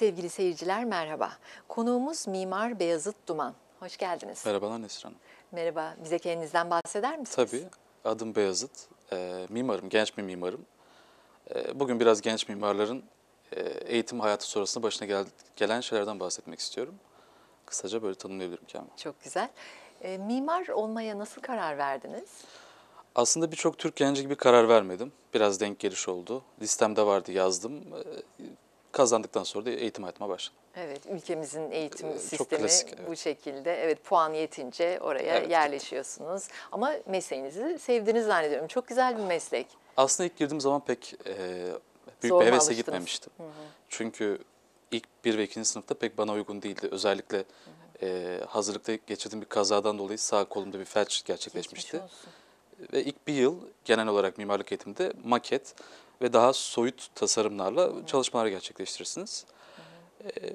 Sevgili seyirciler merhaba. Konuğumuz Mimar Beyazıt Duman. Hoş geldiniz. Merhabalar Nesrin Hanım. Merhaba. Bize kendinizden bahseder misiniz? Tabii, adım Beyazıt. Ee, mimarım, genç bir mimarım. Ee, bugün biraz genç mimarların e, eğitim hayatı sonrasında başına gel- gelen şeylerden bahsetmek istiyorum. Kısaca böyle tanımlayabilirim kendimi. Çok güzel. Ee, mimar olmaya nasıl karar verdiniz? Aslında birçok Türk genci gibi karar vermedim. Biraz denk geliş oldu. Listemde vardı, yazdım. Kazandıktan sonra da eğitim hayatıma başladım. Evet, ülkemizin eğitim Ee, sistemi klasik, evet. bu şekilde. Evet, puan yetince oraya Evet. yerleşiyorsunuz. Ama mesleğinizi sevdiğinizi zannediyorum. Çok güzel bir meslek. Aslında ilk girdiğim zaman pek e, büyük Zor bir mu hevesle alıştınız? gitmemiştim. Çünkü ilk bir ve ikinci sınıfta pek bana uygun değildi. Özellikle e, hazırlıkta geçirdiğim bir kazadan dolayı sağ kolumda bir felç gerçekleşmişti. Ve ilk bir yıl genel olarak mimarlık eğitiminde maket ve daha soyut tasarımlarla çalışmalar gerçekleştirirsiniz. E,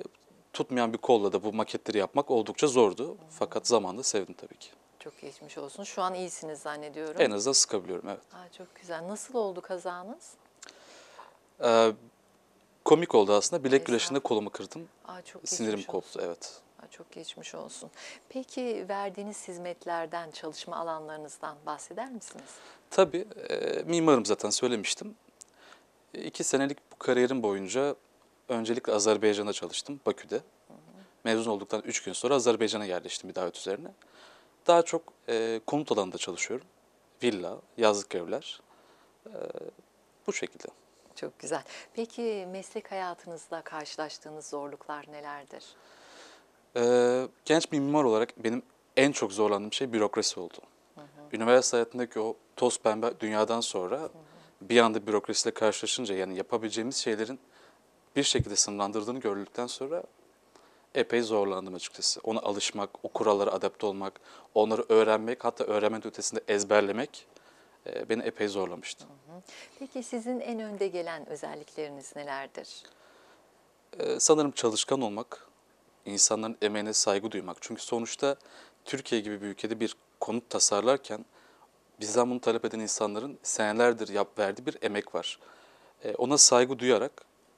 tutmayan bir kolla da bu maketleri yapmak oldukça zordu. Fakat zamanla sevdim tabii ki. Çok geçmiş olsun. Şu an iyisiniz zannediyorum. En azından sıkabiliyorum evet. Aa, çok güzel. Nasıl oldu kazanız? E, komik oldu aslında. Bilek güreşinde kolumu kırdım. Aa, çok geçmiş Sinirim olsun. koptu evet. Aa, çok geçmiş olsun. Peki verdiğiniz hizmetlerden, çalışma alanlarınızdan bahseder misiniz? Tabii, e, mimarım zaten söylemiştim. İki senelik bu kariyerim boyunca öncelikle Azerbaycan'da çalıştım, Bakü'de. Mezun olduktan üç gün sonra Azerbaycan'a yerleştim bir davet üzerine. Daha çok e, konut alanında çalışıyorum. Villa, yazlık evler. E, bu şekilde. Çok güzel. Peki meslek hayatınızda karşılaştığınız zorluklar nelerdir? E, genç bir mimar olarak benim en çok zorlandığım şey bürokrasi oldu. Üniversite hayatındaki o toz pembe dünyadan sonra bir anda bürokrasiyle karşılaşınca yani yapabileceğimiz şeylerin bir şekilde sınırlandırdığını gördükten sonra epey zorlandım açıkçası. Ona alışmak, o kurallara adapte olmak, onları öğrenmek, hatta öğrenmenin ötesinde ezberlemek e, beni epey zorlamıştı. Peki sizin en önde gelen özellikleriniz nelerdir? Ee, sanırım çalışkan olmak, insanların emeğine saygı duymak. Çünkü sonuçta Türkiye gibi bir ülkede bir konut tasarlarken bizden bunu talep eden insanların senelerdir yap verdiği bir emek var. Ee, ona saygı duyarak,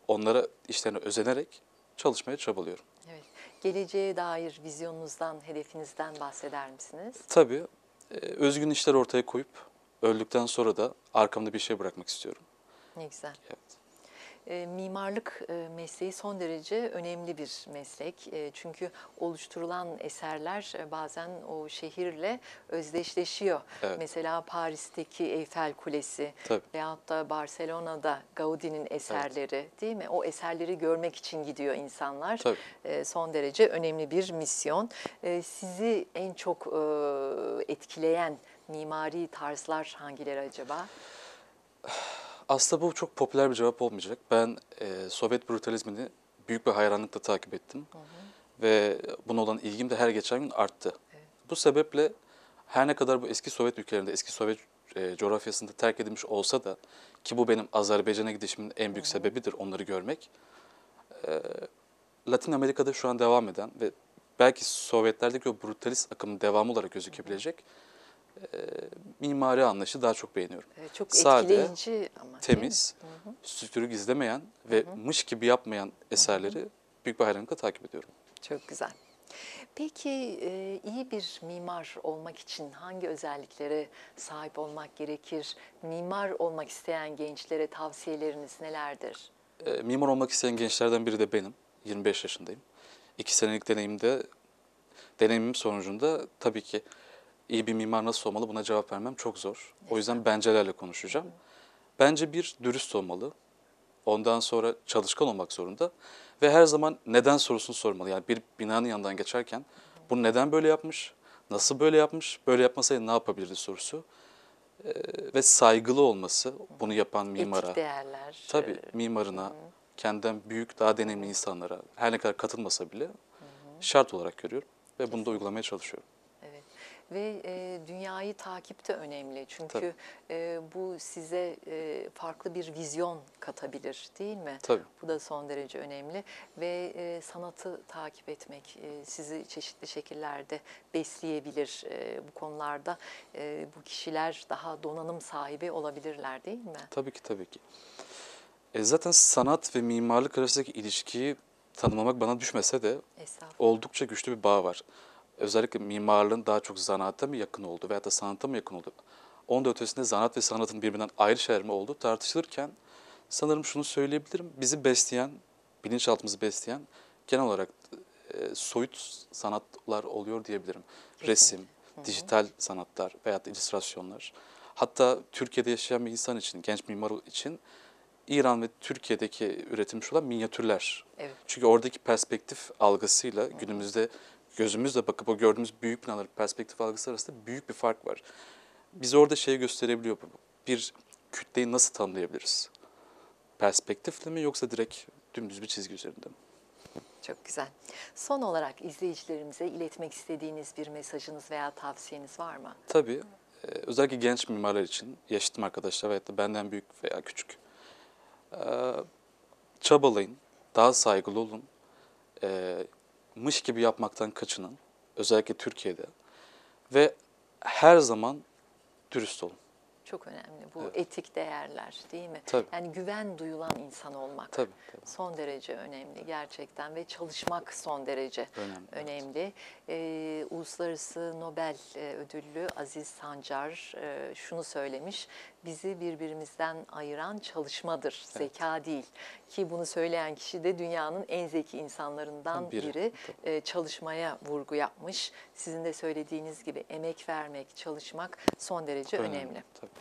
onlara işlerine özenerek çalışmaya çabalıyorum. Evet. Geleceğe dair vizyonunuzdan, hedefinizden bahseder misiniz? Tabii e, özgün işler ortaya koyup öldükten sonra da arkamda bir şey bırakmak istiyorum. Ne güzel. Evet. E, mimarlık e, mesleği son derece önemli bir meslek. E, çünkü oluşturulan eserler e, bazen o şehirle özdeşleşiyor. Evet. Mesela Paris'teki Eyfel Kulesi Tabii. veyahut da Barcelona'da Gaudi'nin eserleri değil mi? O eserleri görmek için gidiyor insanlar. Tabii. E, son derece önemli bir misyon. E, sizi en çok e, etkileyen mimari tarzlar hangileri acaba? Aslında bu çok popüler bir cevap olmayacak. Ben e, Sovyet brutalizmini büyük bir hayranlıkla takip ettim. Ve buna olan ilgim de her geçen gün arttı. Bu sebeple her ne kadar bu eski Sovyet ülkelerinde, eski Sovyet e, coğrafyasında terk edilmiş olsa da ki bu benim Azerbaycan'a gidişimin en büyük sebebidir onları görmek. E, Latin Amerika'da şu an devam eden ve belki Sovyetlerdeki o brutalist akımın devamı olarak gözükebilecek e, mimari anlayışı daha çok beğeniyorum. Evet, çok Sade, etkileyici ama temiz, sütürü gizlemeyen ve mış gibi yapmayan eserleri büyük bir hayranlıkla takip ediyorum. Çok güzel. Peki e, iyi bir mimar olmak için hangi özelliklere sahip olmak gerekir? Mimar olmak isteyen gençlere tavsiyeleriniz nelerdir? E, mimar olmak isteyen gençlerden biri de benim. 25 yaşındayım. İki senelik deneyimde, deneyimim sonucunda tabii ki iyi bir mimar nasıl olmalı buna cevap vermem çok zor. O yüzden bencelerle konuşacağım. Bence bir dürüst olmalı. Ondan sonra çalışkan olmak zorunda. Ve her zaman neden sorusunu sormalı. Yani bir binanın yanından geçerken bunu neden böyle yapmış, nasıl böyle yapmış, böyle yapmasaydı ne yapabilirdi sorusu. Ee, ve saygılı olması bunu yapan mimara. Etik değerler. Tabii mimarına, kendinden büyük, daha deneyimli insanlara her ne kadar katılmasa bile şart olarak görüyorum ve bunu da uygulamaya çalışıyorum. Ve e, dünyayı takip de önemli. Çünkü Tabii. e, bu size e, farklı bir vizyon katabilir değil mi? Tabii. Bu da son derece önemli. Ve e, sanatı takip etmek e, sizi çeşitli şekillerde besleyebilir e, bu konularda. E, bu kişiler daha donanım sahibi olabilirler değil mi? Tabii ki tabii ki. E zaten sanat ve mimarlık arasındaki ilişkiyi tanımlamak bana düşmese de oldukça güçlü bir bağ var. Özellikle mimarlığın daha çok zanaata mı yakın olduğu veya da sanata mı yakın olduğu. Onun da ötesinde zanaat ve sanatın birbirinden ayrı şeyler mi olduğu tartışılırken sanırım şunu söyleyebilirim. Bizi besleyen, bilinçaltımızı besleyen genel olarak e, soyut sanatlar oluyor diyebilirim. Resim, dijital sanatlar veya da illüstrasyonlar. Hatta Türkiye'de yaşayan bir insan için, genç mimar için İran ve Türkiye'deki üretilmiş olan minyatürler. Evet. Çünkü oradaki perspektif algısıyla günümüzde gözümüzle bakıp o gördüğümüz büyük binaların perspektif algısı arasında büyük bir fark var. Biz orada şeyi gösterebiliyor. bu. Bir kütleyi nasıl tanımlayabiliriz? Perspektifle mi yoksa direkt dümdüz bir çizgi üzerinde mi? Çok güzel. Son olarak izleyicilerimize iletmek istediğiniz bir mesajınız veya tavsiyeniz var mı? Tabii e, özellikle genç mimarlar için, yaşıtım arkadaşlar veyahut da benden büyük veya küçük. e, Çabalayın, daha saygılı olun. Mış gibi yapmaktan kaçının. Özellikle Türkiye'de. Ve her zaman dürüst olun. Çok önemli bu Evet. etik değerler değil mi? Tabii. Yani güven duyulan insan olmak. Tabii, tabii. Son derece önemli gerçekten ve çalışmak son derece Önemli, evet. önemli. Ee, Uluslararası Nobel ödüllü Aziz Sancar e, şunu söylemiş. Bizi birbirimizden ayıran çalışmadır, zeka değil. Ki bunu söyleyen kişi de dünyanın en zeki insanlarından Biri, biri. E, çalışmaya vurgu yapmış. Sizin de söylediğiniz gibi emek vermek, çalışmak son derece önemli. Tabii.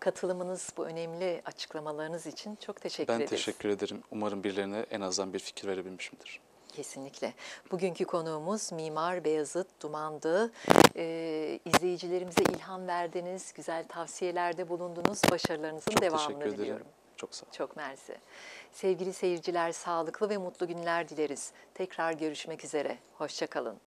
Katılımınız, bu önemli açıklamalarınız için çok teşekkür Ben ederiz. teşekkür ederim. Umarım birilerine en azından bir fikir verebilmişimdir. Kesinlikle. Bugünkü konuğumuz Mimar Beyazıt Dumandı. Ee, izleyicilerimize ilham verdiniz, güzel tavsiyelerde bulundunuz. Başarılarınızın Çok devamını teşekkür ederim. diliyorum. Çok sağ olun. Çok mersi. Sevgili seyirciler, sağlıklı ve mutlu günler dileriz. Tekrar görüşmek üzere. Hoşçakalın.